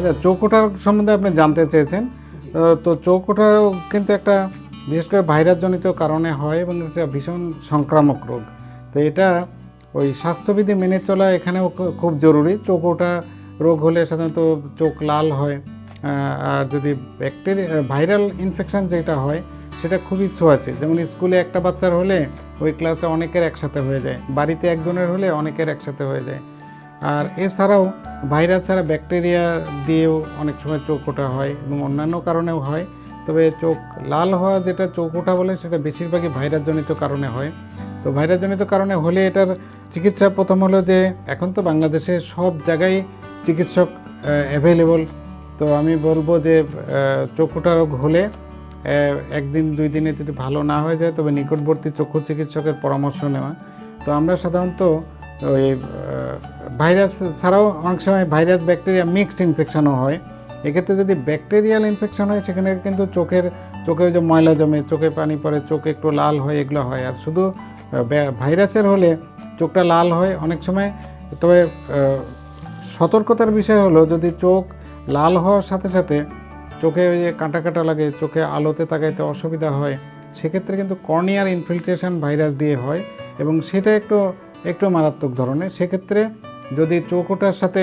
আচ্ছা চৌকোটার সম্বন্ধে আপনি জানতে চেয়েছেন। তো চৌকোটা কিন্তু একটা বিশেষ করে ভাইরাসজনিত কারণে হয় এবং এটা ভীষণ সংক্রামক রোগ। তো এটা ওই স্বাস্থ্যবিধি মেনে চলা এখানেও খুব জরুরি। চৌকোটা রোগ হলে সাধারণত চোখ লাল হয় আর যদি ব্যাকটেরিয়া ভাইরাল ইনফেকশান যেটা হয় সেটা খুবই ছোঁয়াচে যেমন স্কুলে একটা বাচ্চার হলে ওই ক্লাসে অনেকের একসাথে হয়ে যায় বাড়িতে একজনের হলে অনেকের একসাথে হয়ে যায়। আর এছাড়াও ভাইরাস ছাড়া ব্যাকটেরিয়া দিয়েও অনেক সময় চোখ ওঠা হয় এবং অন্যান্য কারণেও হয়। তবে চোখ লাল হওয়া যেটা চোখ ওঠা বলে সেটা বেশিরভাগই ভাইরাসজনিত কারণে হয়। তো ভাইরাসজনিত কারণে হলে এটার চিকিৎসা প্রথম হলো যে এখন তো বাংলাদেশে সব জায়গায় চিকিৎসক অ্যাভেলেবল তো আমি বলব যে ওঠা রোগ হলে একদিন, দুই দিনে যদি ভালো না হয়ে যায় তবে নিকটবর্তী চক্ষু চিকিৎসকের পরামর্শ নেওয়া। তো আমরা সাধারণত ওই ভাইরাস ছাড়াও অনেক সময় ভাইরাস, ব্যাকটেরিয়া মিক্সড ইনফেকশনও হয়। এক্ষেত্রে যদি ব্যাকটেরিয়াল ইনফেকশন হয়, সেখানে কিন্তু চোখের, চোখে যে ময়লা জমে, চোখে পানি পড়ে, চোখ একটু লাল হয়, এগুলো হয়। আর শুধু ভাইরাসের হলে চোখটা লাল হয় অনেক সময়। তবে সতর্কতার বিষয় হলো যদি চোখ লাল হওয়ার সাথে সাথে চোখে ওই যে কাঁটা কাঁটা লাগে, চোখে আলোতে তাকাইতে অসুবিধা হয়, সেক্ষেত্রে কিন্তু কর্নিয়ার ইনফিল্ট্রেশন ভাইরাস দিয়ে হয় এবং সেটা একটু একটু মারাত্মক ধরনের। সেক্ষেত্রে যদি ওঠার সাথে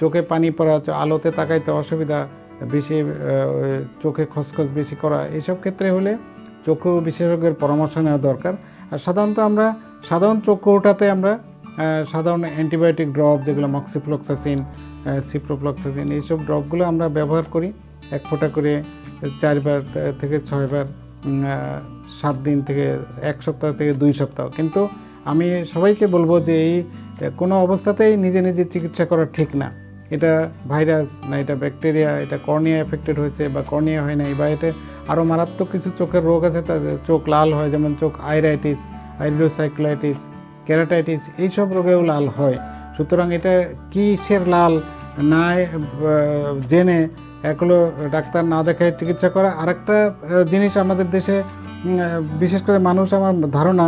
চোখে পানি পড়া, আলোতে তাকাইতে অসুবিধা, বেশি চোখে খসখস বেশি করা এইসব ক্ষেত্রে হলে চক্ষু বিশেষজ্ঞের পরামর্শ নেওয়া দরকার। আর সাধারণত আমরা সাধারণ চক্ষু ওঠাতে আমরা সাধারণ অ্যান্টিবায়োটিক ড্রপ যেগুলো মক্সিফ্লক্সাসিন সিপ্রোফ্লক্সাসিন এইসব ড্রপগুলো আমরা ব্যবহার করি। এক ফোঁটা করে চারবার থেকে ছয়বার সাত দিন থেকে এক সপ্তাহ থেকে দুই সপ্তাহ। কিন্তু আমি সবাইকে বলব যে এই কোনো অবস্থাতেই নিজে নিজে চিকিৎসা করা ঠিক না। এটা ভাইরাস না, এটা ব্যাকটেরিয়া, এটা কর্নিয়া এফেক্টেড হয়েছে বা কর্নিয়া হয় নাই বা এটা আরও মারাত্মক কিছু চোখের রোগ আছে তাদের চোখ লাল হয়, যেমন চোখ আইরাইটিস আইরিডোসাইক্লাইটিস ক্যারাটাইটিস, এইসব রোগেও লাল হয়। সুতরাং এটা কিসের লাল না জেনে এগুলো ডাক্তার না দেখায় চিকিৎসা করা। আরেকটা জিনিস আমাদের দেশে বিশেষ করে মানুষ আমার ধারণা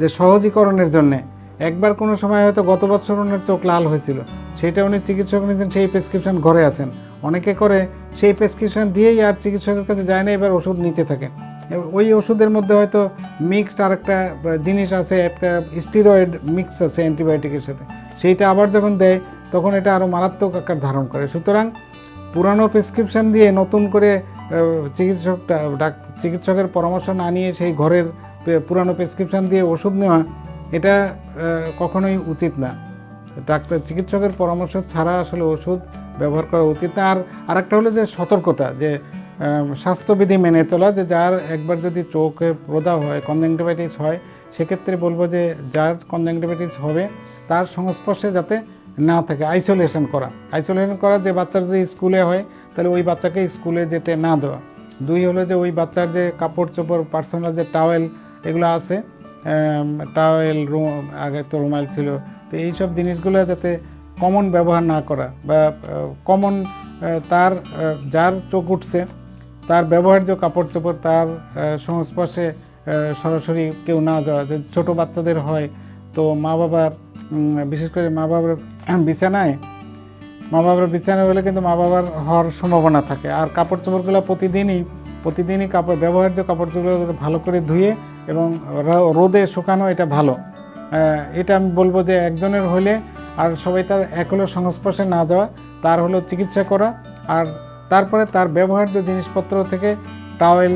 যে সহজীকরণের জন্যে একবার কোনো সময় হয়তো গত বছর ওনার চোখ লাল হয়েছিল। সেটা উনি চিকিৎসক নিয়েছেন, সেই প্রেসক্রিপশন ঘরে আছেন। অনেকে করে সেই প্রেসক্রিপশন দিয়েই আর চিকিৎসকের কাছে যায় না, এবার ওষুধ নিতে থাকে এবার ওই ওষুধের মধ্যে হয়তো মিক্সড আর একটা জিনিস আছে, একটা স্টিরয়েড মিক্স আছে অ্যান্টিবায়োটিকের সাথে। সেইটা আবার যখন দেয়, তখন এটা আরও মারাত্মক আকার ধারণ করে। সুতরাং পুরানো প্রেসক্রিপশন দিয়ে নতুন করে চিকিৎসকটা, ডাক- চিকিৎসকের পরামর্শ না নিয়ে সেই ঘরের পুরানো প্রেসক্রিপশন দিয়ে ওষুধ নেওয়া এটা কখনোই উচিত না। ডাক্তার চিকিৎসকের পরামর্শ ছাড়া আসলে ওষুধ ব্যবহার করা উচিত না। আর আরেকটা হলো যে সতর্কতা, যে স্বাস্থ্যবিধি মেনে চলা, যে যার একবার যদি চোখে প্রদা হয়, কনজাংটিভাইটিস হয়, সেক্ষেত্রে বলব যে যার কনজাংটিভাইটিস হবে, তার সংস্পর্শে যাতে না থাকে, আইসোলেশন করা। আইসোলেশন করা যে বাচ্চার যদি স্কুলে হয়, তাহলে ওই বাচ্চাকে স্কুলে যেতে না দেওয়া। দুই হলো যে ওই বাচ্চার যে কাপড় চোপড় পার্সোনাল যে টাওয়েল, এগুলো আছে টাওয়েল রুম আগে তো রুমাল ছিল। তো এইসব জিনিসগুলো যাতে কমন ব্যবহার না করা বা কমন তার যার চোখ উঠছে, তার ব্যবহার্য কাপড় চোপড় তার সংস্পর্শে সরাসরি কেউ না যাওয়া যদি ছোটো বাচ্চাদের হয়, তো মা বাবার বিশেষ করে মা বাবার বিছানায়, মা বাবার বিছানায় হলে কিন্তু মা বাবার হওয়ার সম্ভাবনা থাকে। আর কাপড় চোপড়গুলো প্রতিদিনই প্রতিদিনই কাপড়, ব্যবহার্য কাপড় চোপড়গুলো ভালো করে ধুয়ে এবং রোদে শুকানো এটা ভালো। এটা আমি বলব যে একজনের হলে আর সবাই তার এক হলো সংস্পর্শে না যাওয়া, তার হলো চিকিৎসা করা, আর তারপরে তার ব্যবহার্য জিনিসপত্র থেকে টাওয়েল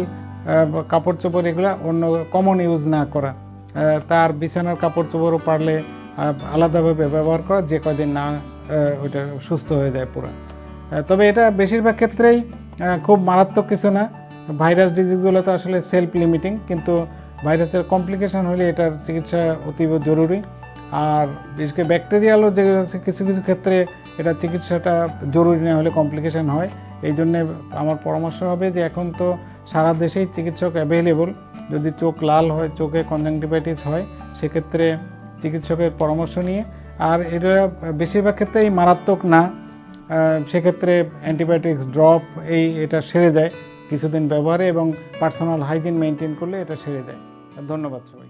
কাপড় চোপড় এগুলো অন্য কমন ইউজ না করা। তার বিছানার কাপড় চোপড়ও পারলে আলাদাভাবে ব্যবহার করা, যে কদিন না ওইটা সুস্থ হয়ে যায় পুরো। তবে এটা বেশিরভাগ ক্ষেত্রেই খুব মারাত্মক কিছু না। ভাইরাস ডিজিজগুলো তো আসলে সেলফ লিমিটিং কিন্তু ভাইরাসের কমপ্লিকেশন হলে এটার চিকিৎসা অতীব জরুরি। আর বিশেষ করে ব্যাকটেরিয়ালও যে কিছু কিছু ক্ষেত্রে এটা চিকিৎসাটা জরুরি না হলে কমপ্লিকেশান হয়। এই জন্যে আমার পরামর্শ হবে যে এখন তো সারা দেশেই চিকিৎসক অ্যাভেলেবল যদি চোখ লাল হয়, চোখে কনজাংটিভাইটিস হয়, সেক্ষেত্রে চিকিৎসকের পরামর্শ নিয়ে। আর এটা বেশিরভাগ ক্ষেত্রেই মারাত্মক না। সেক্ষেত্রে অ্যান্টিবায়োটিক্স ড্রপ এই এটা সেরে যায়। কিছুদিন ব্যবহারে এবং পার্সোনাল হাইজিন মেনটেন করলে এটা সেরে যায়। ধন্যবাদ সবাই